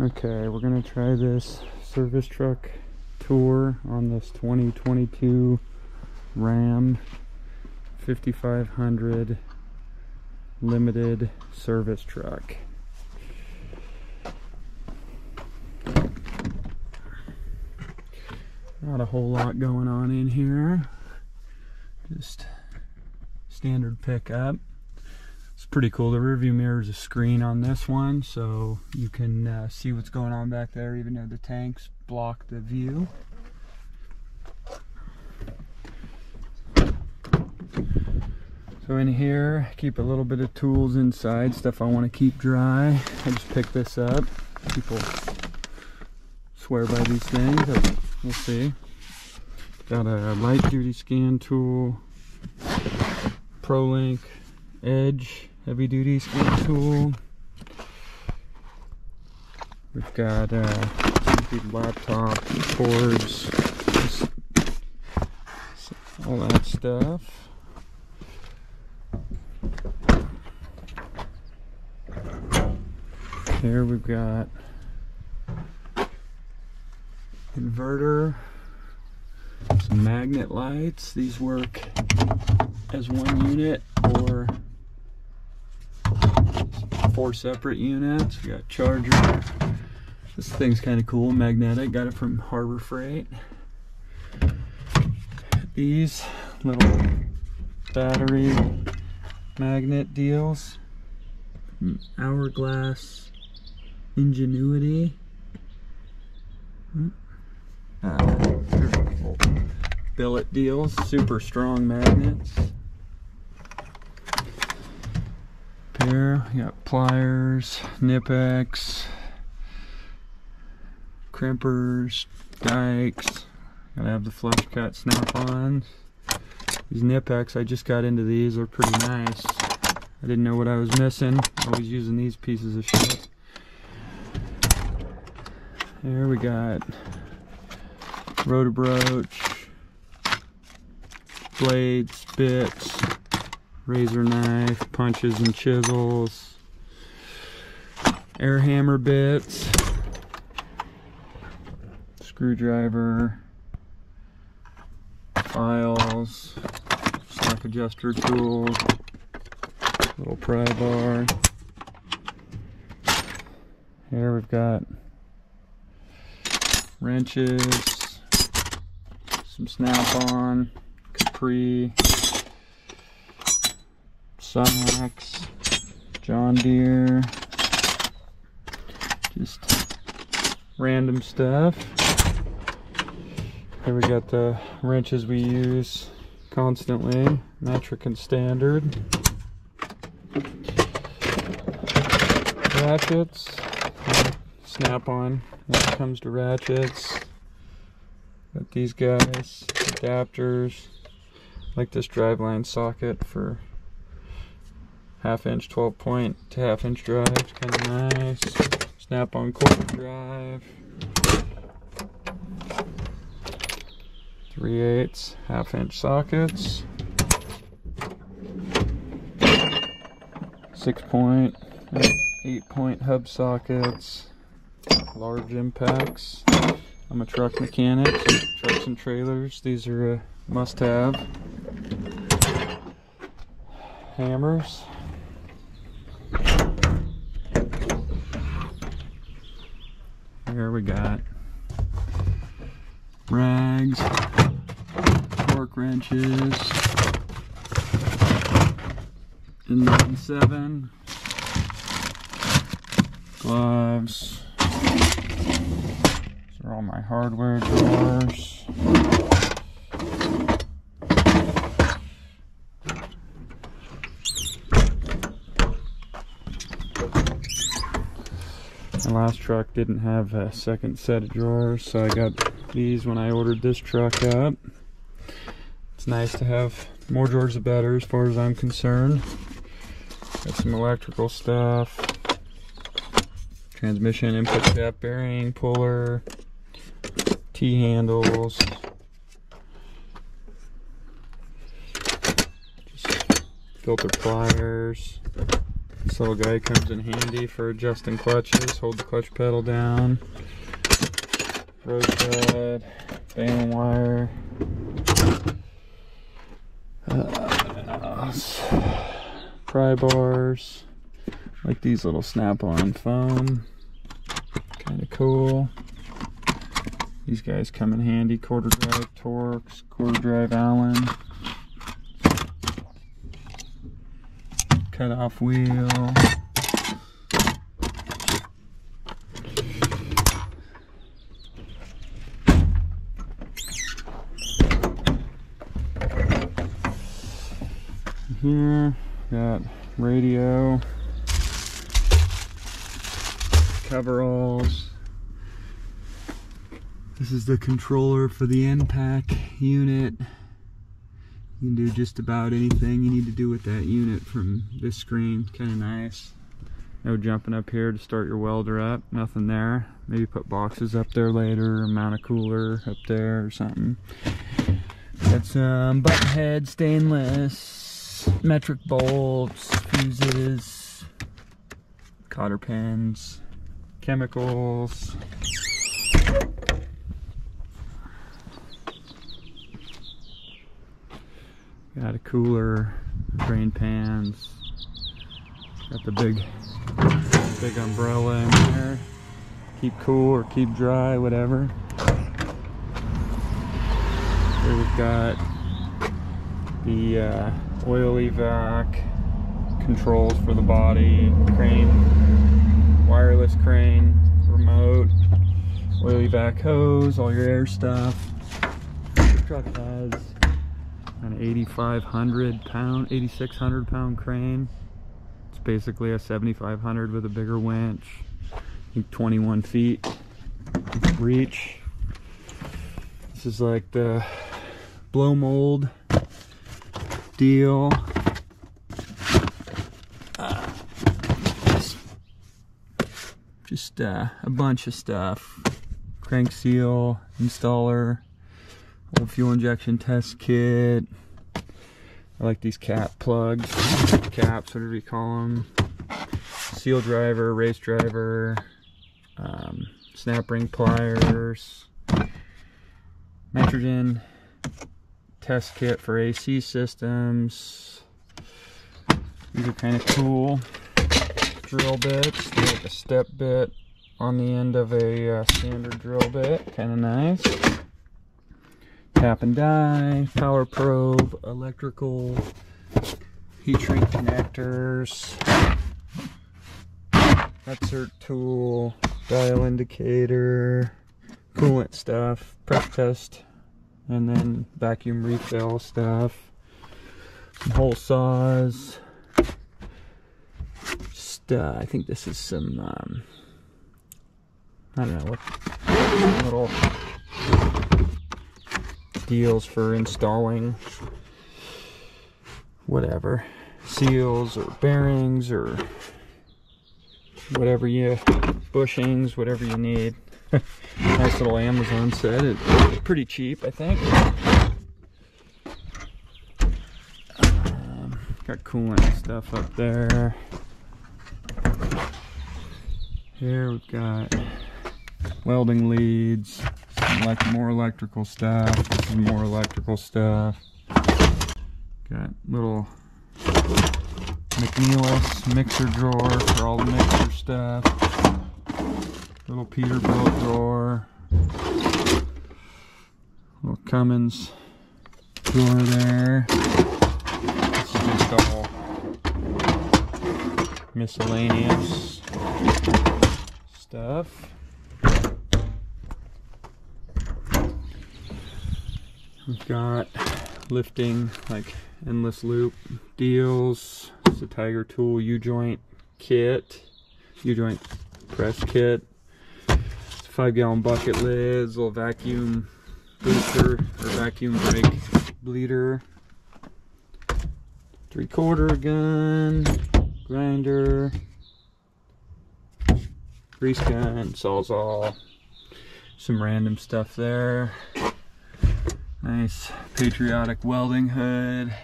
Okay, we're gonna try this service truck tour on this 2022 Ram 5500 limited service truck. Not a whole lot going on in here. Just standard pickup. Pretty cool. The rearview mirror is a screen on this one, so you can uh, see what's going on back there, even though the tanks block the view. So in here, keep a little bit of tools inside, stuff I want to keep dry. I just picked this up. People swear by these things, but we'll see. Got a light duty scan tool, ProLink Edge heavy duty scan tool. We've got uh, laptop cords, all that stuff. Here we've got inverter, some magnet lights. These work as one unit or four separate units. We got charger. This thing's kind of cool, magnetic. Got it from Harbor Freight. These little battery magnet deals. Hourglass Ingenuity. Uh, billet deals, super strong magnets. Here we got pliers, Knipex, crimpers, dikes. Gotta have the flush cut snap-ons. These Knipex, I just got into these. They're pretty nice. I didn't know what I was missing. Always using these pieces of shit. Here we got Rotabroach, blades, bits, razor knife, punches and chisels, air hammer bits, screwdriver, files, slack adjuster tool, little pry bar. Here we've got wrenches, some snap-on, Capri, socks, John Deere, just random stuff. Here we got the wrenches we use constantly, metric and standard. Ratchets, snap-on when it comes to ratchets. Got these guys, adapters, like this driveline socket for half inch 12 point to half inch drive, kind of nice. Snap on cord drive. 3 eighths half inch sockets. Six point, eight point hub sockets large impacts. I'm a truck mechanic, so trucks and trailers, these are a must-have. Hammers. We got rags, torque wrenches, inline seven, gloves, are all my hardware drawers. The last truck didn't have a second set of drawers, so I got these when I ordered this truck up. It's nice to have more drawers the better as far as I'm concerned. Got some electrical stuff. Transmission input shaft bearing, puller, T-handles. Filter pliers, little guy comes in handy for adjusting clutches. Hold the clutch pedal down. Rose stud, band wire. Uh, pry bars. Like these little snap-on foam. Kind of cool. These guys come in handy. Quarter drive Torx, quarter drive Allen. Cut off wheel. Here, got radio, coveralls. This is the controller for the EnPak unit. You can do just about anything you need to do with that unit from this screen. Kind of nice. No jumping up here to start your welder up. Nothing there. Maybe put boxes up there later, mount a cooler up there or something. Got some button head stainless, metric bolts, fuses, cotter pins, chemicals. Got a cooler, drain pans. Got the big, big umbrella in there. Keep cool or keep dry, whatever. Here we've got the uh, oil evac controls for the body, crane, wireless crane, remote, oil evac hose, all your air stuff. Truck has an 8,500 pound, 8,600 pound crane. It's basically a 7,500 with a bigger winch. I think 21 feet reach. This is like the blow mold deal. Uh, just uh, a bunch of stuff. Crank seal, installer, old fuel injection test kit. I like these cap plugs, caps, whatever you call them. Seal driver, race driver, um, snap ring pliers, nitrogen test kit for AC systems. These are kind of cool. Drill bits, They're like a step bit on the end of a uh, standard drill bit, kind of nice tap and die, power probe, electrical, heat shrink connectors, insert tool, dial indicator, coolant stuff, pressure test, and then vacuum refill stuff, some hole saws. Just, uh, I think this is some, um, I don't know what little deals for installing whatever. Seals or bearings or whatever you bushings whatever you need. Nice little amazon set. It's pretty cheap i think. Um, got coolant stuff up there. Here we've got welding leads like more electrical stuff. This is more electrical stuff. Got little McNeilus mixer drawer for all the mixer stuff. Little Peterbilt drawer. Little Cummins drawer there. This is just all miscellaneous stuff. We've got lifting, like endless loop deals. It's a Tiger Tool U-joint kit, U-joint press kit. Five gallon bucket lids, little vacuum booster or vacuum brake bleeder. Three quarter gun, grinder, grease gun, sawzall, some random stuff there. Nice patriotic welding hood.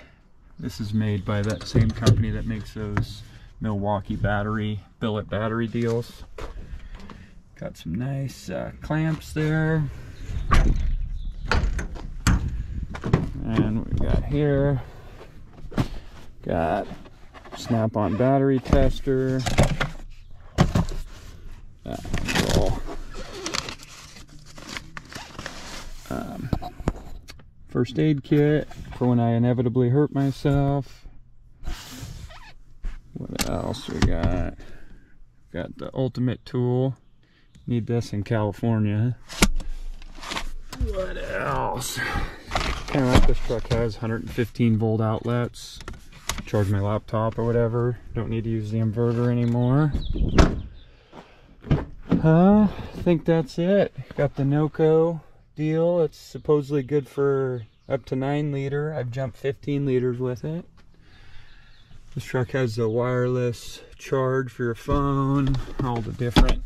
This is made by that same company that makes those Milwaukee battery, billet battery deals. Got some nice uh, clamps there. And we got here, got snap-on battery tester. Um, first aid kit for when I inevitably hurt myself. What else we got? Got the ultimate tool. Need this in California. What else? Kind of like this truck has 115 volt outlets. Charge my laptop or whatever. Don't need to use the inverter anymore. Huh? I think that's it. Got the Noco deal. It's supposedly good for up to 9 liter. I've jumped 15 liters with it. This truck has the wireless charge for your phone, all the different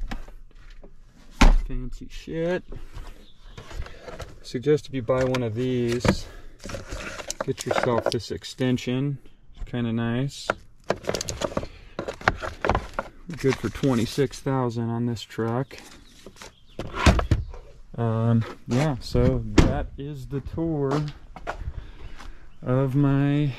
fancy shit. Suggest if you buy one of these, get yourself this extension. It's kind of nice. Good for 26,000 on this truck. Um, yeah, so that is the tour of my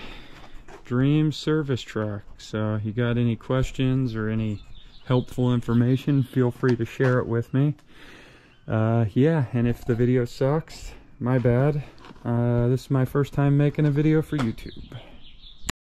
dream service truck. So if you got any questions or any helpful information, feel free to share it with me. Uh, yeah, and if the video sucks, my bad. Uh, this is my first time making a video for YouTube.